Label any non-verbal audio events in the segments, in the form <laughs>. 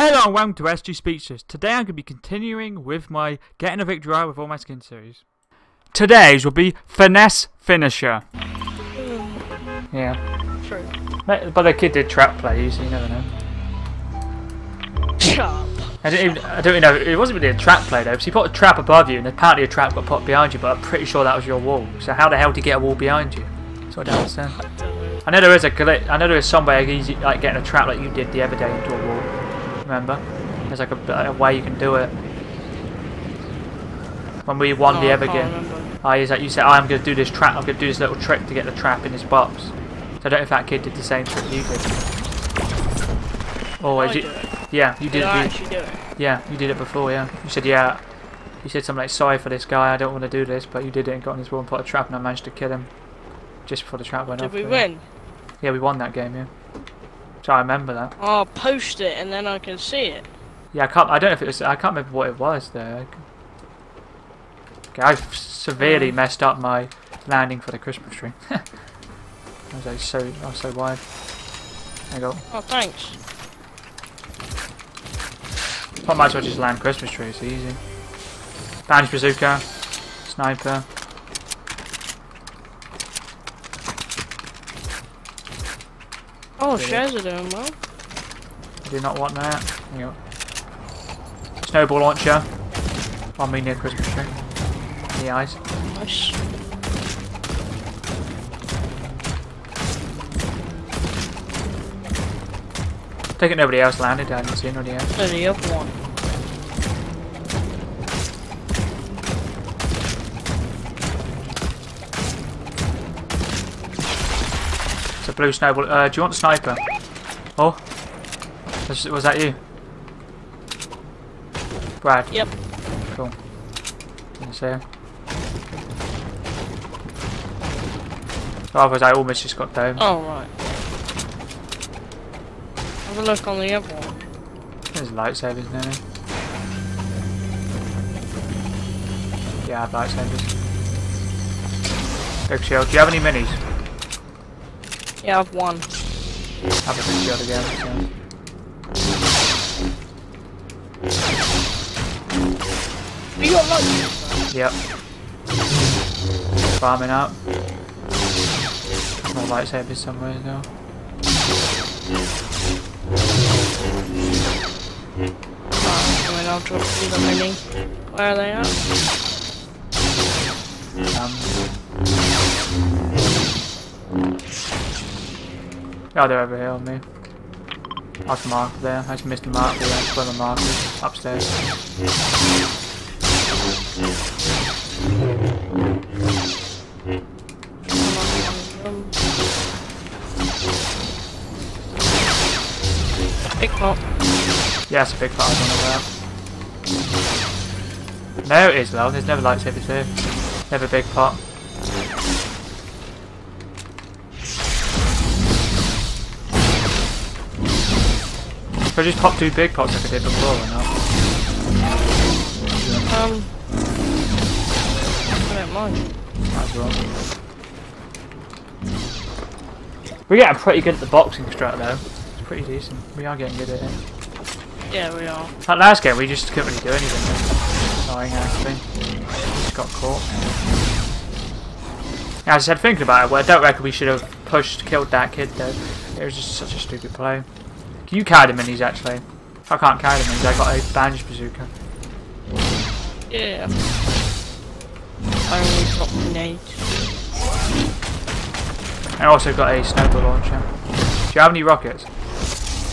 Hello and welcome to SG Speechless. Today I'm going to be continuing with my Getting a Victory Out with all my skin series. Today's will be Finesse Finisher. Yeah. True. But the kid did trap play, so you never know. Up. I don't even, I don't even know, it wasn't really a trap play though, because he put a trap above you and apparently a trap got put behind you, but I'm pretty sure that was your wall. So how the hell did you get a wall behind you? That's what I don't understand. I don't know. I know there is a glitch, I know there is some way easy, like getting a trap like you did the other day into a wall. Remember? There's like a, a way you can do it. When we won Oh, the I other can't game. remember. Oh, he's like, you said, oh, I'm going to do this trap, I'm going to do this little trick to get the trap in his box. So I don't know if that kid did the same trick you did. Oh, I is did it? it. Yeah, you did Did it. I be- do it? yeah, you did it before, yeah. You said, yeah. You said something like, sorry for this guy, I don't want to do this, but you did it and got on his wall and put a trap and I managed to kill him. Just before the trap went Did off. we yeah. win? Yeah, we won that game, yeah. So I remember that. Oh, I'll post it and then I can see it. Yeah, I can't, I don't know if it was, I can't remember what it was though. Okay, I've severely messed up my landing for the Christmas tree. <laughs> I was like so, I was so wide. There you go. Oh, thanks. I might as well just land Christmas tree, it's easy. Bandage bazooka, sniper. Oh, Yeah. shares are doing well. I do not want that. You go. Snowball launcher. On me near Christmas tree. In the eyes. Nice. Take it nobody else landed, I didn't see anybody else. The other one. Blue snowball. Uh, do you want the sniper? Oh? Was, was that you? Brad? Yep. Cool. Didn't see him. Otherwise I almost just got down. Oh, right. Have a look on the other one. There's lightsabers me. Yeah, I have lightsabers. Big shield. Do you have any minis? Yeah, I've one. I have a big shield again. You got lucky. Yep. Farming up. More lightsabers somewhere as well. Alright, I mean, I'll drop you the mini. Where are they at? Um, oh, they're over here on me. I mark there. I just missed the mark there. That's where the mark is. Upstairs. Big pop. Yeah, it's a big part of that. No, it is low. There's never lightsabers here. Never big pot. Should I just pop two big pots like I did before or not? Um. I don't mind. Might as well. We're getting pretty good at the boxing strat though. It's pretty decent. We are getting good at it. Yeah, we are. That last game we just couldn't really do anything. Annoying actually. Just got caught. As I said, thinking about it, well, I don't reckon we should have pushed, killed that kid though. It was just such a stupid play. Can you carry the minis actually? I can't carry the minis, I got a bandage bazooka. Yeah. I only got grenade. I also got a snowball launcher. Do you have any rockets?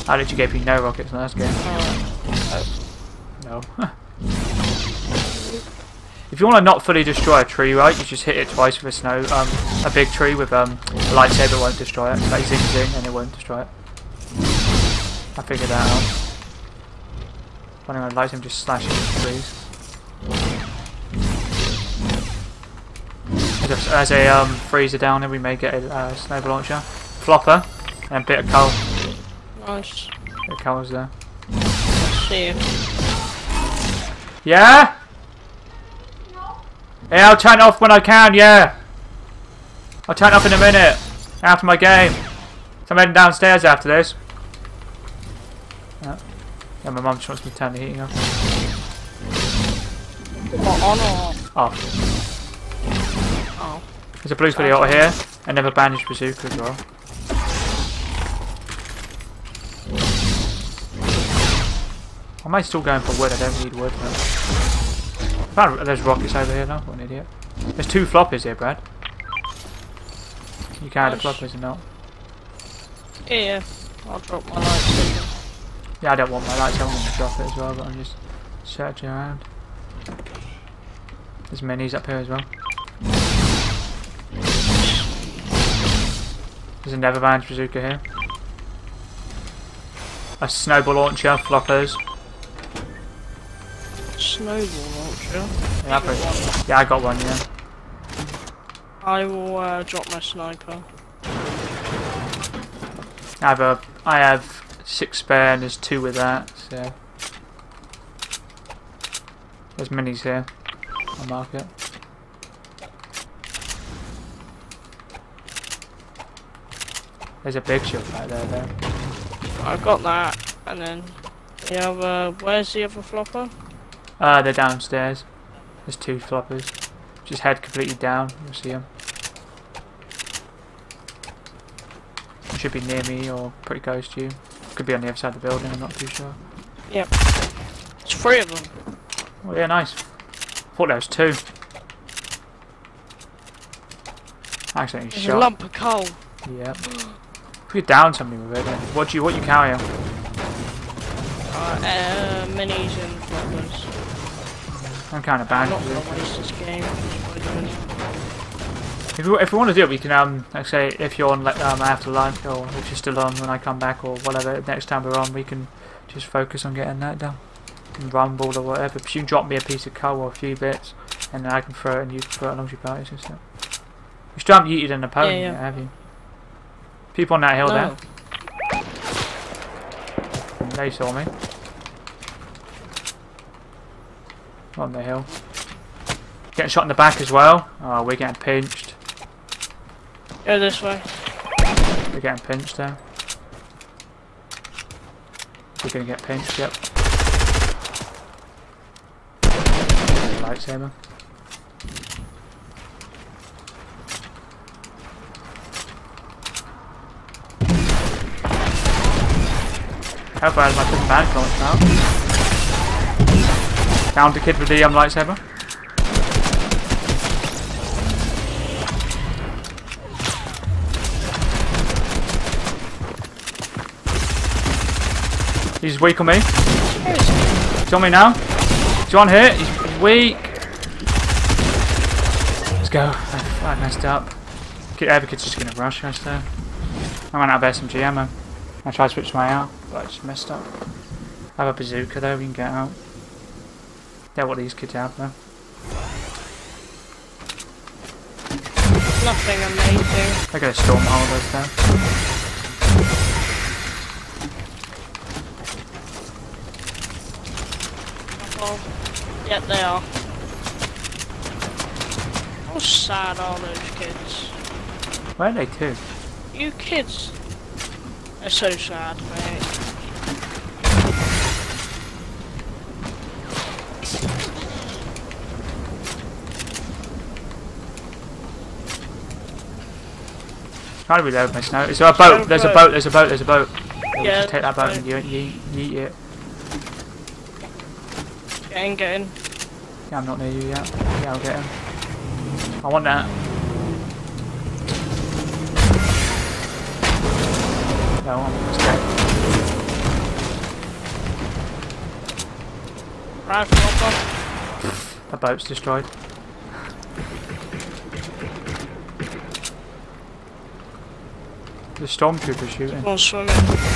I literally gave you no rockets in the last game. Alright. No. <laughs> if you want to not fully destroy a tree, right, you just hit it twice with a snow, um, a big tree with um, a lightsaber won't destroy it. Like zing zing, and it won't destroy it. I figured that out. Running on lightsaber just slashing trees. As a, as a um, freezer down here, we may get a uh, snowball launcher, flopper, and a bit of coal. Nice. Bit of coal's there. See. Yeah? Yeah, I'll turn it off when I can, yeah. I'll turn it off in a minute. After my game. So I'm heading downstairs after this. Yeah. My mum just wants me to turn the heating off. What, on or off? Off. Oh. There's a blue the auto here. Another bandaged bazooka as well. I might still going for wood, I don't need wood. Though. There's rockets over here now, what an idiot. There's two floppies here, Brad. You the Nice. floppies or not? Yeah, yeah. I'll drop my lights. Yeah, I don't want my lights, I want to drop it as well, but I'm just searching around. There's minis up here as well. There's a Neverband bazooka here. A snowball launcher, floppers. Snowball launcher. Yeah, one. yeah, I got one, yeah. I will uh, drop my sniper. I have a, I have six spare and there's two with that, so. There's minis here. I'll mark it. There's a big shield right there, there. I've got that, and then the other. Where's the other flopper? Uh, they're downstairs. There's two floppers. Just head completely down. You'll see them. Should be near me or pretty close to you. Could be on the other side of the building. I'm not too sure. Yep. It's three of them. Oh yeah, nice. Thought there was two. Accidentally There's a lump of coal. Yep. If you down somebody with it, then what do you what you carry? Uh, uh, minis and floppers. I'm kind of I'm bad. not gonna waste this game by doing it. If we, if we want to do it, we can um like say if you're on like um after lunch or if you're still on when I come back or whatever next time we're on, we can just focus on getting that done. And rumble or whatever. But you can drop me a piece of coal or a few bits, and then I can throw it and you can throw it along your and stuff. You still haven't yeeted an opponent yeah. yet, have you? People on that hill No. there. They saw me. On the hill. Getting shot in the back as well. Oh, we're getting pinched. Go this way. We're getting pinched there. We're gonna get pinched, yep. Lightsaber. How far is my band launch now? Down to kid with the um, lightsaber. He's weak on me. He's on me now. He's on here. He's he's weak. Let's go. I, I messed up. Advocate's just gonna rush us there. I ran out of SMG ammo. I tried to switch my out, but I just messed up. I have a bazooka though, we can get out. Yeah, what these kids have though. Nothing amazing. I got a storm holders there. Oh, yep, they are. How sad are those kids? Where are they to? You kids. They're so sad, mate. Trying to reload my snow. Is there a boat? There's a boat, there's a boat, there's a boat. Yeah, take that boat and you, you, yeet it. Get in, get in. Yeah, I'm not near you yet. Yeah, I'll get him. I want that. No, I'm stay. Rifle hopper. The boat's destroyed. The stormtrooper shooting. Swimming.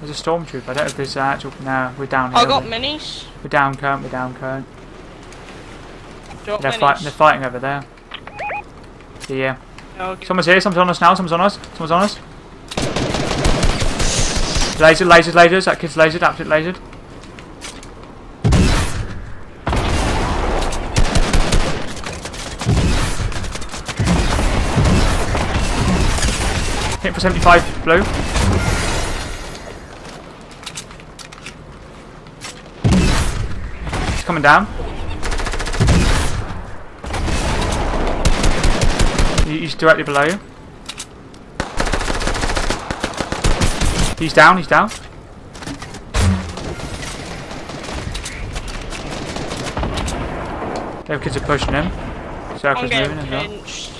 There's a stormtrooper. I don't know if there's an actual. No, we're down here. I got we're, minis. we're down current. We're down current. They're, fight, they're fighting over there. Yeah, yeah. Yeah, I'll get- Someone's here. Someone's on us now. Someone's on us. Someone's on us. Laser, lasers, lasers. That kid's lasered. Absolute lasered. Hit for 75 blue. Coming down. He's directly below you. He's down, he's down. The other kids are pushing him. Circle's moving as well. pinched.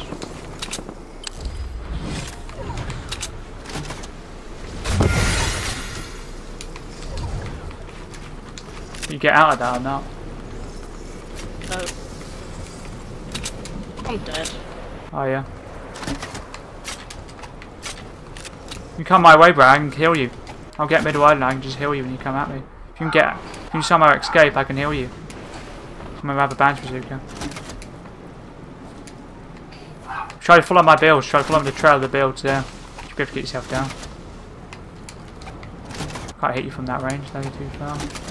You get out of that or not? No. I'm dead. Oh yeah. You come my way, bro. I can heal you. I'll get middle island. I can just heal you when you come at me. If you can get, if you somehow escape, I can heal you. I'm gonna have a banjo bazooka. Try to follow my builds. Try to follow the trail of the builds there. You should be able to get yourself down. Can't hit you from that range. You're too far.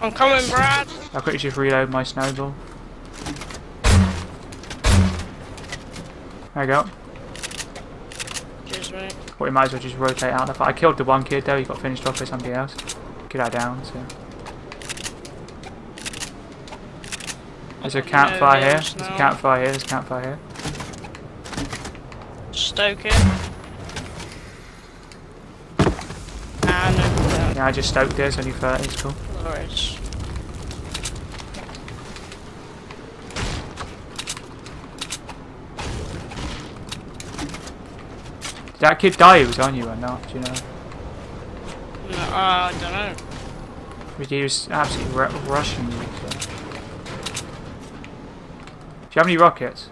I'm coming, Brad. I'll quickly just reload my snowball. There you go. Cheers, mate. Well, we might as well just rotate out. I killed the one kid though, he got finished off by somebody else. Get that down, so. There's a campfire here. There's a campfire here. There's a campfire here. Stoke it. Ah, no, Yeah, I just stoked this. Only 30. It's cool. Alright. Did that kid die? He was on you or not? Do you know? No, uh, I don't know. He was absolutely ru rushing you. So. Do you have any rockets?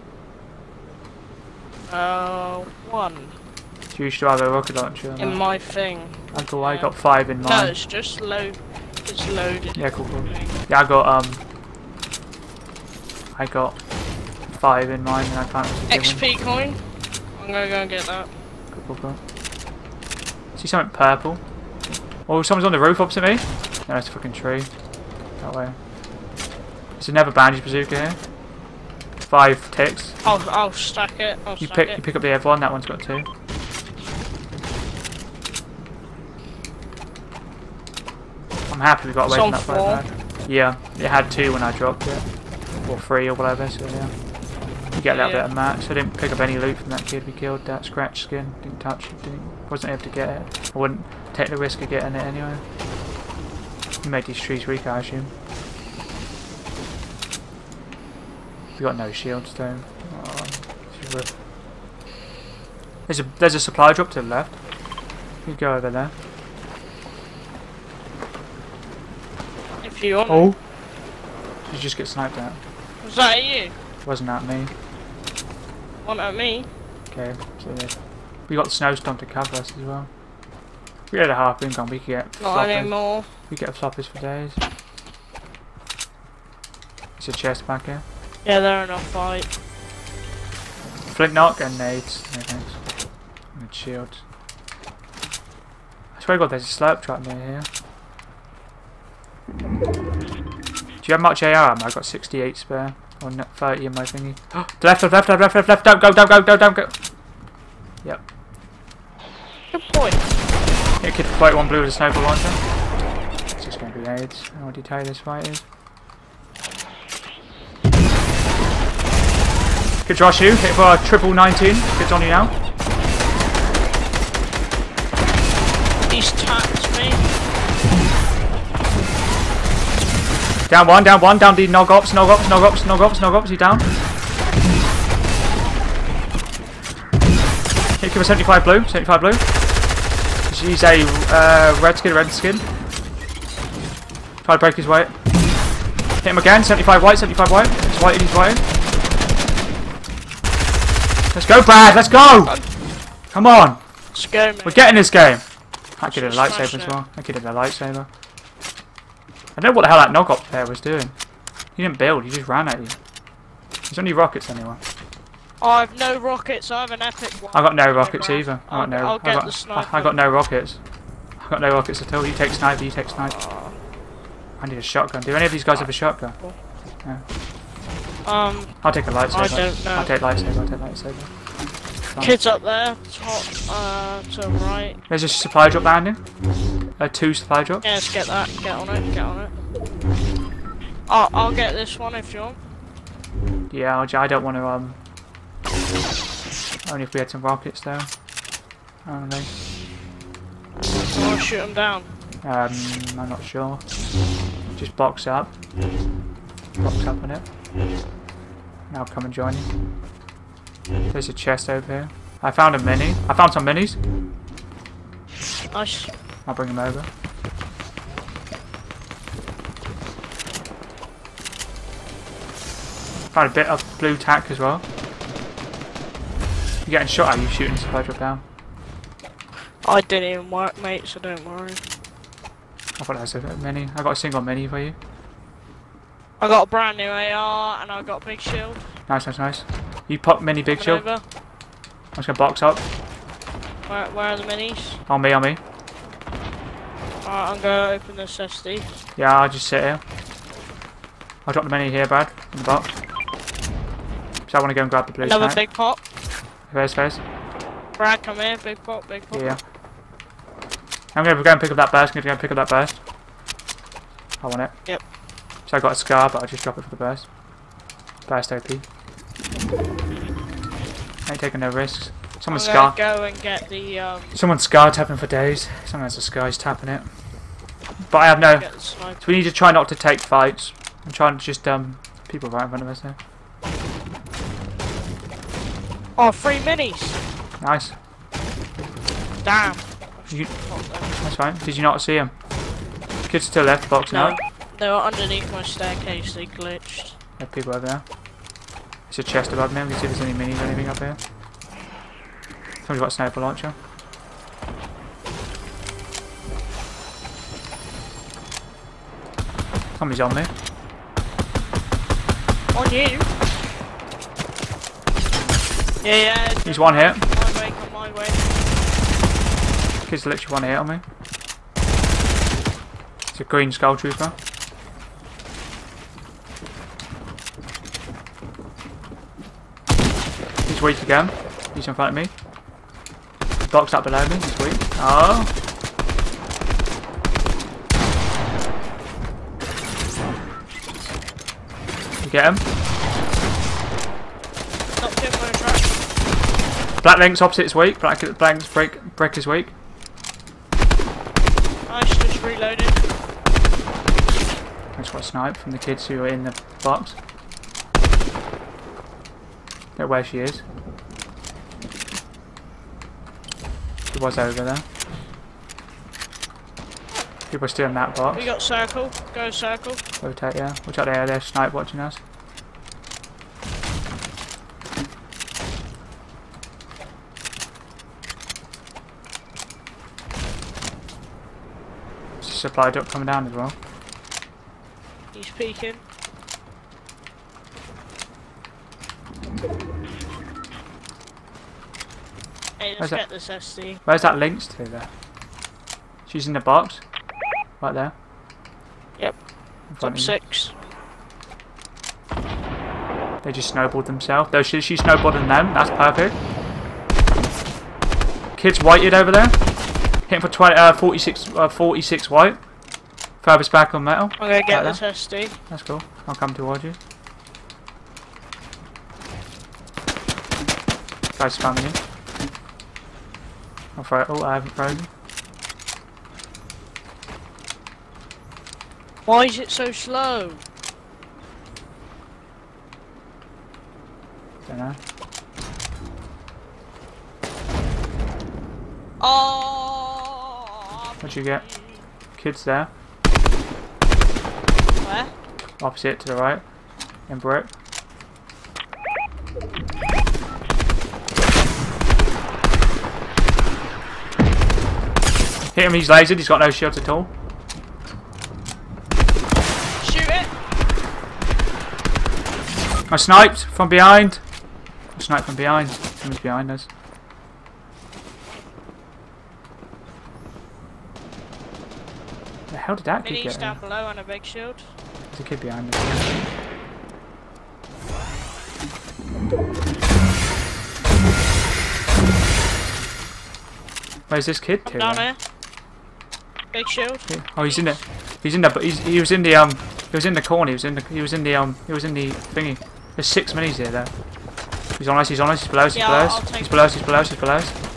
Uh, one Do you should have a rocket launcher? in my thing. Uncle, I got five in mine. No, it's just load. It's loaded. Yeah, cool, cool. Yeah, I got um, I got five in mine, and I can't. actually give them. XP coin. I'm gonna go and get that. See something purple? Oh, someone's on the roof opposite me. No, it's a fucking tree. That way. There's another bandage bazooka here. Five ticks. I'll I'll stack it. I'll You stack pick, it. you pick up the other one. That one's got two. I'm happy we got It's away from that five Yeah, it had two when I dropped it, or three or whatever. So yeah, get a little Yeah. bit of max. I didn't pick up any loot from that kid we killed. That scratch skin didn't touch it. Didn't wasn't able to get it. I wouldn't take the risk of getting it anyway. You made these trees weak, I assume. We got no shields though. Oh. There's a there's a supply drop to the left. You go over there. If you want. Oh. You just get sniped at. Was that you? Wasn't that me? One at me. Okay, so. We got the snowstorm to cover us as well. If we had a harpoon gun, we could get Not floppers. anymore. We could get floppers for days. It's a chest back here. Yeah, they're in a fight. Flint-Knock and nades. No thanks. And shields. I swear to God, there's a slurp trap near here. Do you have much AR? I've got 68 spare. Or no- 30 in my thingy. left, <gasps> left, left, left, left, left, left, don't go, don't go, don't, don't go. Yep. Good point. Hit kid for 31 blue with a sniper launcher. It's just going to be AIDS. How tell this fight is? Kid rush you, hit for a triple 19. Kid's on you now. Down one, down one, down the nog ops, nog ops, nog ops, nog ops, nog ops, you down. Hit him a 75 blue, 75 blue. She's a uh, red skin, red skin. Try to break his way. Hit him again, 75 white, 75 white. He's white, he's white. Let's go, Brad, let's go! Come on, go, we're getting this game. I kid had a lightsaber as well. I kid had a lightsaber. I don't know what the hell that Nog Ops player was doing. He didn't build, he just ran at you. There's only rockets anyway. I have no rockets. I have an epic one. I got no rockets either. I got no. I'll I got, the sniper. I got no rockets. I got no rockets at all. You take sniper. You take sniper. I need a shotgun. Do any of these guys have a shotgun? Um, I'll take a lightsaber. I don't know. I'll take lightsaber. I'll take lightsaber. Kids up there, top, uh, to the right. There's a supply drop landing. Uh, two supply drops. Yeah, let's get that. Get on it. Get on it. I'll, I'll get this one if you want. Yeah, I don't want to um. Only if we had some rockets though. I don't know. I want to shoot them down. Um, I'm not sure. Just box up. Box up on it. Now come and join me. There's a chest over here. I found a mini. I found some minis. Nice. I'll bring him over. Found a bit of blue tack as well. You're getting shot at, you shooting supply drop down. I didn't even work, mate, so don't worry. I thought that was a mini. I got a single mini for you. I got a brand new AR and I got a big shield. Nice, nice, nice. You pop mini big Coming shield. over. I'm just gonna box up. Where, where are the minis? On me, on me. I'm gonna open this SD. Yeah, I'll just sit here. I'll drop the mini here, Brad, in the box. So I want to go and grab the blue Another big pop. Face, face. Brad, come here. Big pop, big pop. Yeah. I'm gonna go and pick up that burst. I'm gonna go and pick up that burst. I want it. Yep. So I got a scar, but I'll just drop it for the burst. Burst OP. Ain't taking no risks. Someone's scar. go and get the um. Someone's scar tapping for days. Someone has a scar, he's tapping it. But I have no. Get the sniper. So we need to try not to take fights. I'm trying to just um people right in front of us now. Oh, three minis. Nice. Damn. You- That's fine. Did you not see him? Kids still left boxing No, out. they were underneath my staircase. They glitched. There are people over there. There's a chest above me. We can see if there's any minis or anything up here. Someone's got a sniper launcher. Somebody's on me. On you. Yeah, yeah. He's one hit. My way, come my way. Kid's literally one hit on me. It's a green skull trooper. He's weak again. He's in front of me. Box up below me. Weak. Oh. You get him. Not too much track. Black Lynx's opposite is weak. Black Blank's break break is weak. Nice, just reloaded. I just got a snipe from the kids who are in the box. Don't know where she is. Was over there. People still in that box. We got circle. Go circle. Rotate, yeah. Watch out there, there's snipe watching us. Supply drop coming down as well. He's peeking. Hey, let's Where's get that? this SD. Where's that links to there? She's in the box. Right there. Yep. Top six. They just snowballed themselves. Though she, she snowballed them. That's perfect. Kids whited over there. Hitting for 20, uh, 46, uh, 46 white. Furthest back on metal. I'm gonna get Right this SD. That's cool. I'll come towards you. Guys spamming in. I'll. Oh, I haven't thrown. Why is it so slow? Don't know. Oh. What'd you get? Kids there. Where? Opposite to the right. In brick. Hit him, he's lasered, he's got no shields at all. Shoot it. I sniped from behind. I sniped from behind. Someone's behind us. The hell did that kid Minis get? in? down below and a big shield. There's a kid behind us. Where's this kid to? Down here. Big shield. Oh, he's in the. He's in the. But he's, he was in the um. He was in the corner. He was in the. He was in the um. He was in the thingy. There's six minis here though. He's on us. He's on us. He's below us. He's Yeah, below us. He's below us. He's below us. He's below us.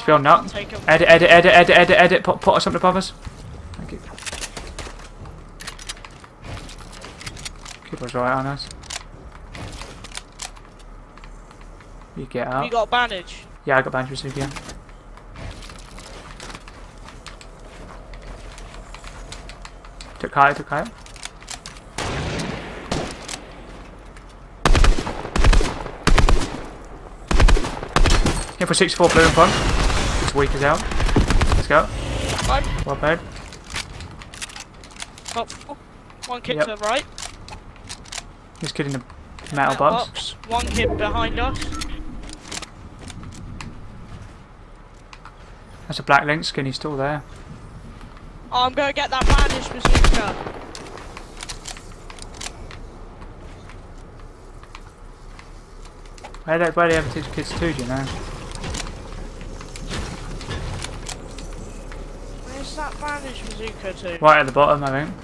He's up. Take. Edit, edit, edit, edit, edit, edit. Put, put us up above us. Thank you. Keep us right on us. You get out. You got a bandage. Yeah, I got bandage receipt, yeah. Took kite, took kite. Here for 64 blue in front. It's weak as hell. Let's go. One. Well played. Top. One kid Yep. to the right. This kid in the metal box. One kid behind us. That's a black Lynx skin, he's still there. Oh, I'm gonna get that bandage bazooka. Where do, where do the other two kids to, do you know? Where's that bandage bazooka to? Right at the bottom, I think.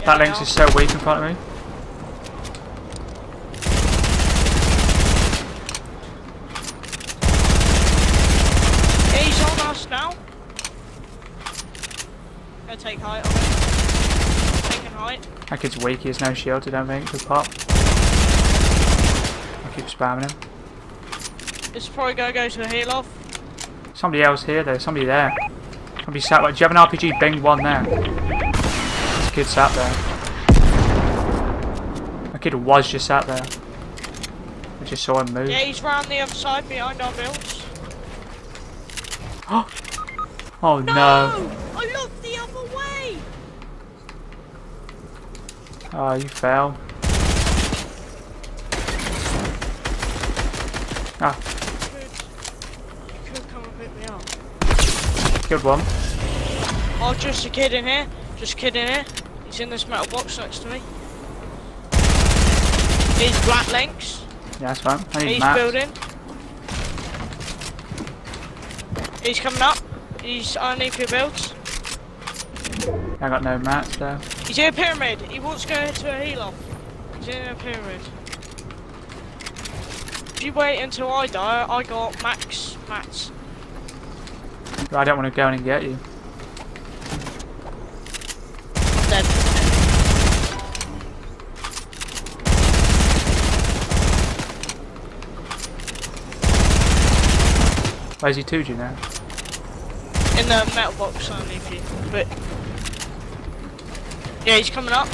Yeah, that they links is so weak in front of me. He's on us now. Gonna take height on. Taking height. That kid's weak, he has no shield, I don't think, to pop. I keep spamming him. This is probably gonna go to a heal off. Somebody else here though, somebody there. Somebody sat like, do you have an RPG? Bing one there. This kid sat there. That kid was just sat there. I just saw him move. Yeah, he's round the other side behind our builds. <gasps> Oh no. I looked the other way! Oh, you fell. Ah, Could, you could come and pick me up. good one. Oh, just a kid in here. Just a kid in here. He's in this metal box next to me. He's black Lynx. Yeah, that's fine. I need He's mats. building. He's coming up. He's underneath your builds. I got no mats though. He's in a pyramid. He wants to go to a heal off. He's in a pyramid. If you wait until I die, I got max mats. I don't want to go in and get you. I'm dead. Where's he to, do you know? In the metal box underneath you. But yeah, he's coming up.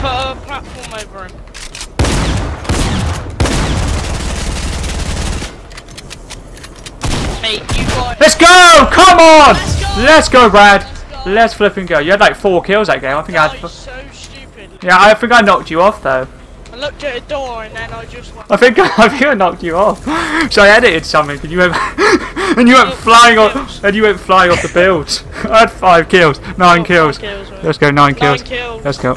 Put a platform over him. Hey, you got Let's go! Come on! Let's go! Let's go, Brad. Let's go! Let's flip and go. You had like four kills that game. I think I Oh, had. so stupid. Yeah, I think I knocked you off though. I looked at a door and then I just went. I think <laughs> I think I knocked you off. <laughs> So I edited something and you went <laughs> and you went flying off and you went flying off the build. I had five kills, nine Oh, kills. kills, man. Let's go nine Nine kills. kills. Let's go.